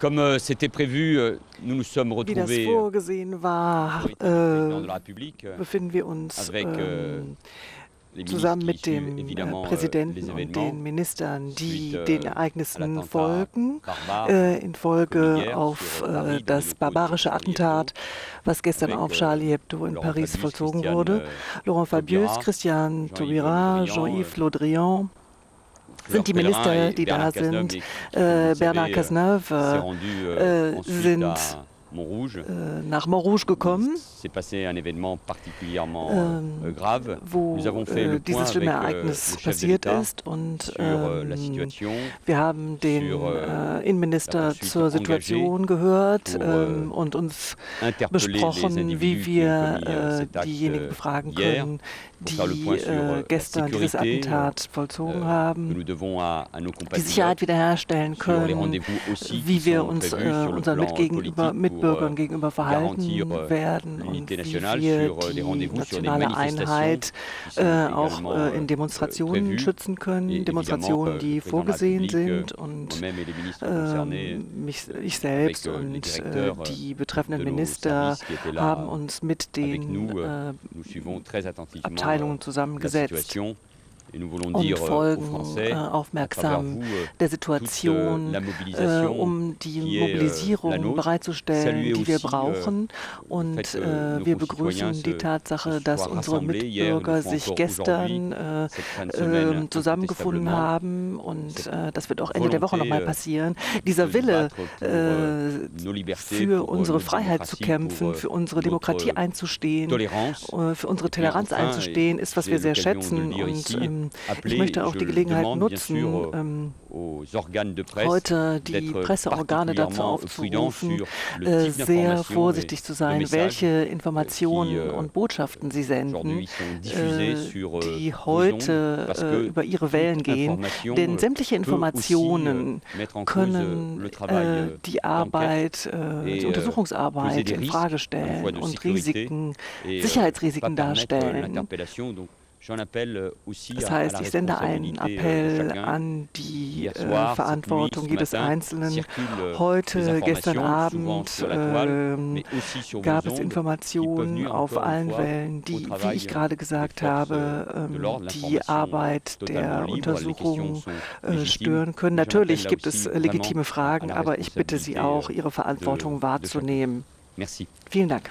Comme euh, c'était prévu, euh, nous nous sommes Wie das euh, vorgesehen war, äh, de la République befinden wir uns avec les zusammen mit dem äh, Präsidenten und den Ministern, die äh, den Ereignissen folgen, äh, in Folge auf äh, das barbarische Attentat, was gestern auf äh, Charlie Hebdo in Paris vollzogen wurde. äh, Laurent Fabius, Christian Taubira, Jean-Yves äh, Le Drian sind die Minister, die da Bernard Cazeneuve, sind. Äh, Bernard euh, Cazeneuve äh, rendu euh, sind nach Montrouge gekommen. Événement particulièrement Ähm, euh, grave. wo äh, dieses schlimme Ereignis passiert ist und euh, ähm, wir haben den äh, Innenminister zur Situation gehört ähm, äh, und uns besprochen, wie wir euh, äh, diejenigen euh, befragen können, die äh, gestern dieses Attentat vollzogen euh, haben, die Sicherheit wiederherstellen können, wie wir uns äh, unseren Mitgegenüber, politique Mitbürgern gegenüber verhalten äh, werden und wie wir äh, die nationale Einheit äh, auch äh, äh, in Demonstrationen schützen können, Demonstrationen, euh, die la vorgesehen euh, sind und moi-même et les ministres concernés ähm, mich, ich selbst äh, und äh, äh, die betreffenden Minister haben uns mit den euh, äh, Abteilungen euh, zusammengesetzt und euh, folgen äh, aufmerksam vous euh, der toute, Situation, äh, um die Mobilisierung bereitzustellen, die wir brauchen. Und äh, wir begrüßen die Tatsache, dass unsere Mitbürger sich gestern äh, ähm, zusammengefunden haben und das wird auch Ende der Woche nochmal passieren. Dieser se Wille, euh, für euh, unsere Freiheit zu kämpfen, euh, für unsere Demokratie einzustehen, für unsere Toleranz einzustehen, ist, was wir sehr schätzen. Und ici, ähm, ich möchte auch die le Gelegenheit nutzen, euh, ähm, heute die Presseorgane dazu aufzurufen, äh, sehr vorsichtig zu sein, welche qui, Informationen euh, und Botschaften sie senden, äh, euh, die heute äh, über ihre Wellen gehen. Denn euh, sämtliche euh, Informationen euh, können euh, die Arbeit, die euh, Untersuchungsarbeit in Frage stellen und Risiken, euh, Sicherheitsrisiken euh, darstellen. Euh, Das heißt, ich sende einen euh, Appell an die äh, Verantwortung jedes Einzelnen. euh, Heute, gestern Abend sur gab es Informationen auf allen Wellen, die, wie ich gerade gesagt habe, ähm, die Arbeit der Untersuchung äh, stören können. Natürlich gibt es äh, legitime Fragen, aber ich bitte Sie auch, äh, Ihre Verantwortung wahrzunehmen. Merci. Vielen Dank.